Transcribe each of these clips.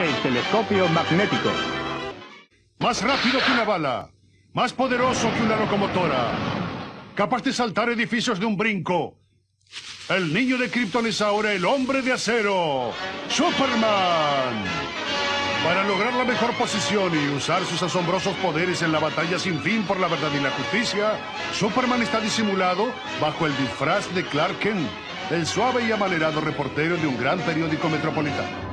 El telescopio magnético. Más rápido que una bala. Más poderoso que una locomotora. Capaz de saltar edificios de un brinco. El niño de Krypton es ahora el hombre de acero. Superman. Para lograr la mejor posición y usar sus asombrosos poderes en la batalla sin fin por la verdad y la justicia, Superman está disimulado bajo el disfraz de Clark Kent, el suave y amanerado reportero de un gran periódico metropolitano.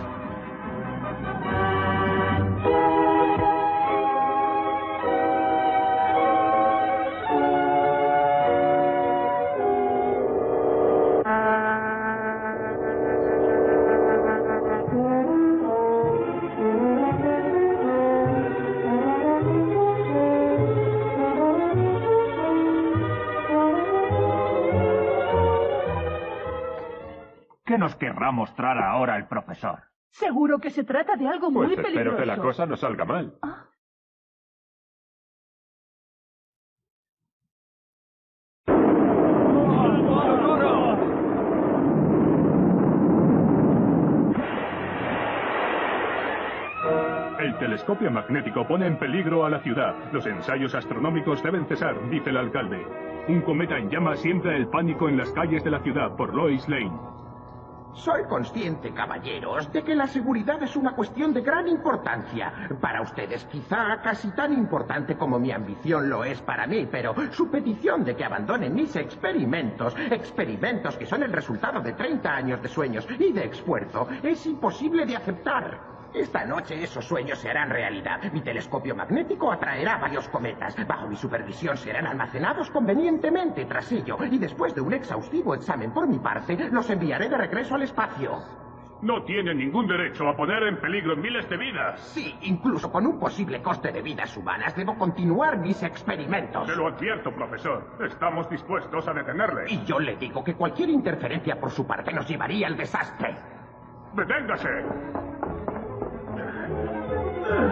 ¿Qué nos querrá mostrar ahora el profesor? Seguro que se trata de algo muy Pues peligroso. espero que la cosa no salga mal. El telescopio magnético pone en peligro a la ciudad. Los ensayos astronómicos deben cesar, dice el alcalde. Un cometa en llamas siembra el pánico en las calles de la ciudad por Lois Lane. Soy consciente, caballeros, de que la seguridad es una cuestión de gran importancia. Para ustedes quizá casi tan importante como mi ambición lo es para mí, pero su petición de que abandonen mis experimentos, experimentos que son el resultado de 30 años de sueños y de esfuerzo, es imposible de aceptar. Esta noche esos sueños se harán realidad. Mi telescopio magnético atraerá varios cometas. Bajo mi supervisión serán almacenados convenientemente tras ello. Y después de un exhaustivo examen por mi parte, los enviaré de regreso al espacio. No tiene ningún derecho a poner en peligro miles de vidas. Sí, incluso con un posible coste de vidas humanas, debo continuar mis experimentos. Se lo advierto, profesor. Estamos dispuestos a detenerle. Y yo le digo que cualquier interferencia por su parte nos llevaría al desastre. ¡Deténgase! But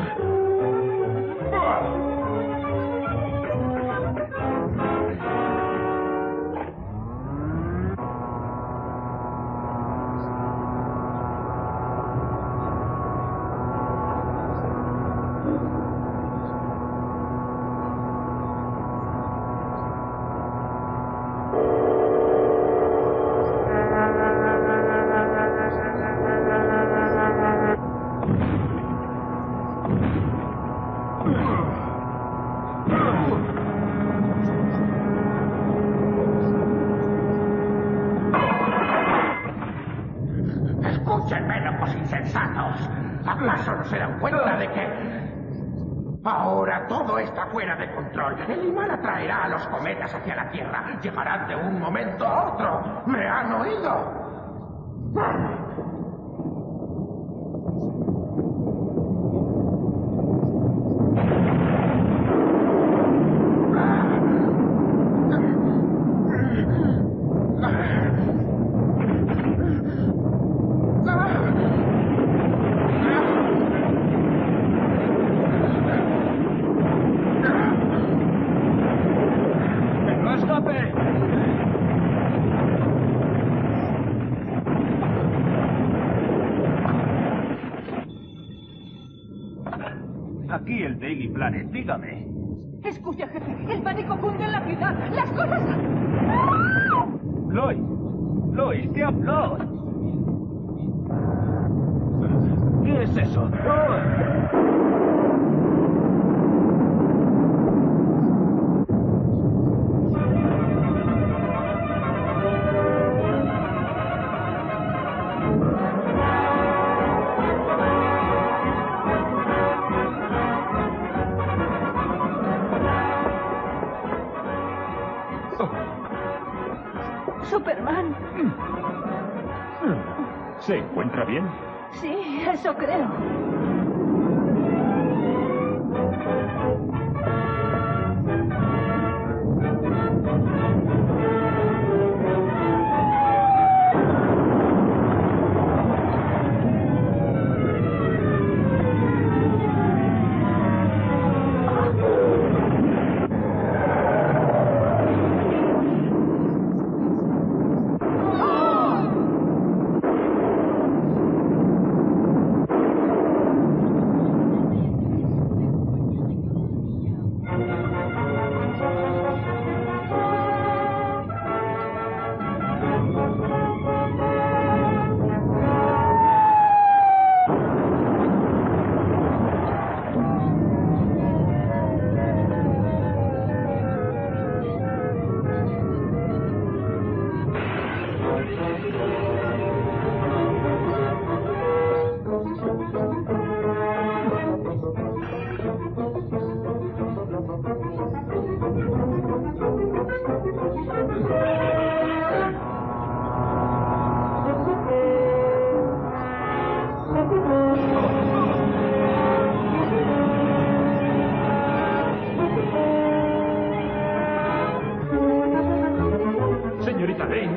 insensatos. ¿Acaso no se dan cuenta de que... Ahora todo está fuera de control. El imán atraerá a los cometas hacia la Tierra. Llegarán de un momento a otro. ¿Me han oído? ¡No escape! Daily Planet, dígame. Escucha, jefe, el pánico cunde en la ciudad. Las cosas... Lois, Lois, ¿qué habló? ¿Qué es eso? Superman. ¿Se encuentra bien? Sí, eso creo.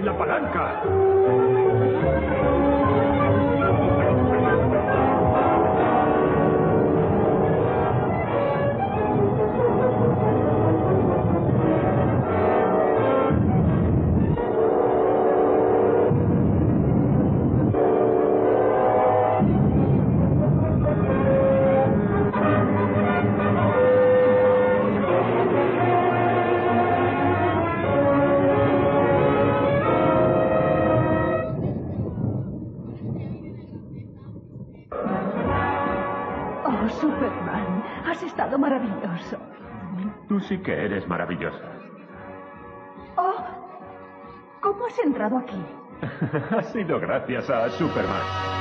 La palanca. Estado maravilloso. Tú sí que eres maravillosa. Oh, ¿cómo has entrado aquí? ha sido gracias a Superman.